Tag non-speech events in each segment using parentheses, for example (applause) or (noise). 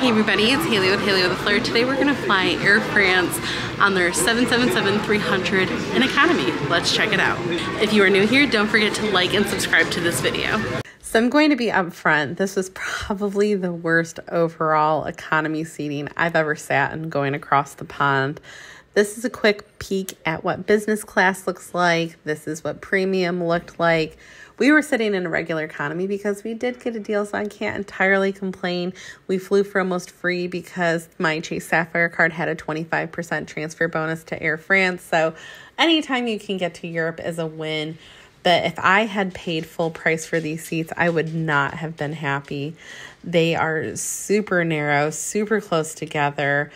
Hey everybody, it's Halee with Halee with a Flair. Today we're gonna fly Air France on their 777-300 in economy. Let's check it out. If you are new here, don't forget to like and subscribe to this video. So I'm going to be upfront. This was probably the worst overall economy seating I've ever sat in going across the pond. This is a quick peek at what business class looks like. This is what premium looked like. We were sitting in a regular economy because we did get a deal, so I can't entirely complain. We flew for almost free because my Chase Sapphire card had a 25% transfer bonus to Air France. So anytime you can get to Europe is a win. But if I had paid full price for these seats, I would not have been happy. They are super narrow, super close together.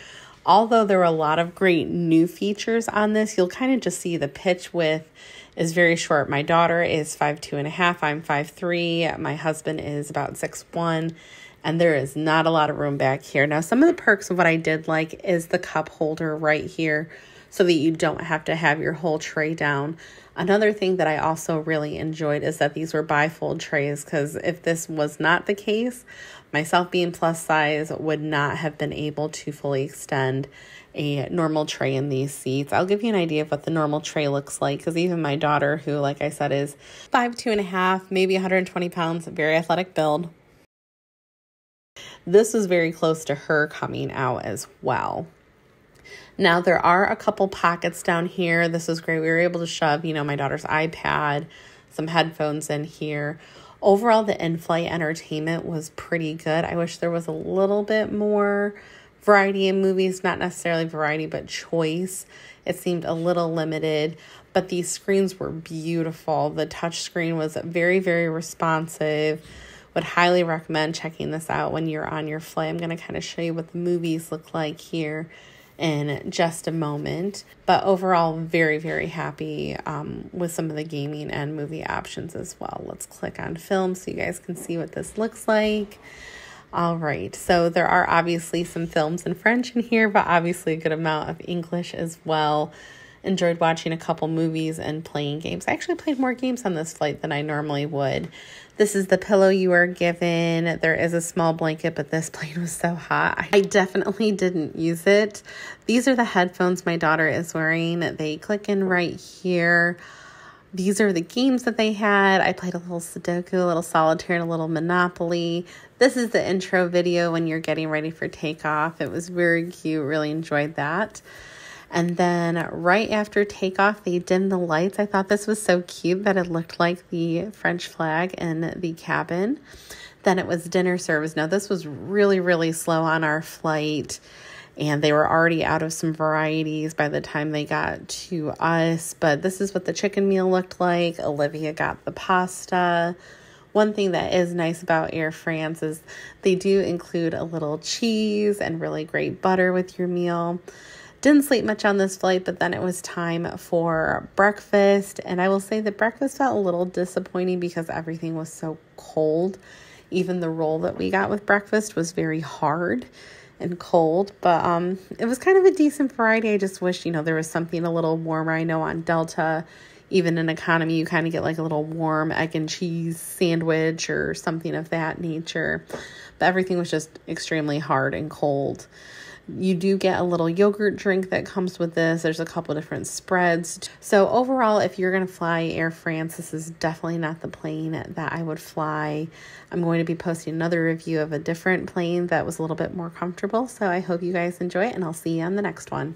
Although there are a lot of great new features on this, you'll kind of just see the pitch width is very short. My daughter is five two and a half. I'm five three. My husband is about six one, and there is not a lot of room back here. Now, some of the perks of what I did like is the cup holder right here, so that you don't have to have your whole tray down. Another thing that I also really enjoyed is that these were bifold trays because if this was not the case, myself being plus size would not have been able to fully extend a normal tray in these seats. I'll give you an idea of what the normal tray looks like because even my daughter, who, like I said, is five, two and a half, maybe 120 pounds, very athletic build. This was very close to her coming out as well. Now, there are a couple pockets down here. This is great. We were able to shove, you know, my daughter's iPad, some headphones in here. Overall, the in flight entertainment was pretty good. I wish there was a little bit more variety in movies, not necessarily variety, but choice. It seemed a little limited, but these screens were beautiful. The touch screen was very, very responsive. Would highly recommend checking this out when you're on your flight. I'm going to kind of show you what the movies look like here in just a moment. But overall, very, very happy um, with some of the gaming and movie options as well. Let's click on film so you guys can see what this looks like. All right, so there are obviously some films in French in here, but obviously a good amount of English as well. Enjoyed watching a couple movies and playing games. I actually played more games on this flight than I normally would. This is the pillow you are given. There is a small blanket, but this (laughs) plane was so hot. I definitely didn't use it. These are the headphones my daughter is wearing. They click in right here these are the games that they had. I played a little Sudoku, a little Solitaire, and a little Monopoly. This is the intro video when you're getting ready for takeoff. It was very cute, really enjoyed that. And then right after takeoff, they dimmed the lights. I thought this was so cute that it looked like the French flag in the cabin. Then it was dinner service. Now, this was really, really slow on our flight and they were already out of some varieties by the time they got to us. But this is what the chicken meal looked like. Olivia got the pasta. One thing that is nice about Air France is they do include a little cheese and really great butter with your meal. Didn't sleep much on this flight, but then it was time for breakfast. And I will say that breakfast felt a little disappointing because everything was so cold. Even the roll that we got with breakfast was very hard and cold, but um, it was kind of a decent variety. I just wish, you know, there was something a little warmer. I know on Delta, even in economy, you kind of get like a little warm egg and cheese sandwich or something of that nature. But everything was just extremely hard and cold. You do get a little yogurt drink that comes with this. There's a couple different spreads. So, overall, if you're going to fly Air France, this is definitely not the plane that I would fly. I'm going to be posting another review of a different plane that was a little bit more comfortable. So, I hope you guys enjoy it, and I'll see you on the next one.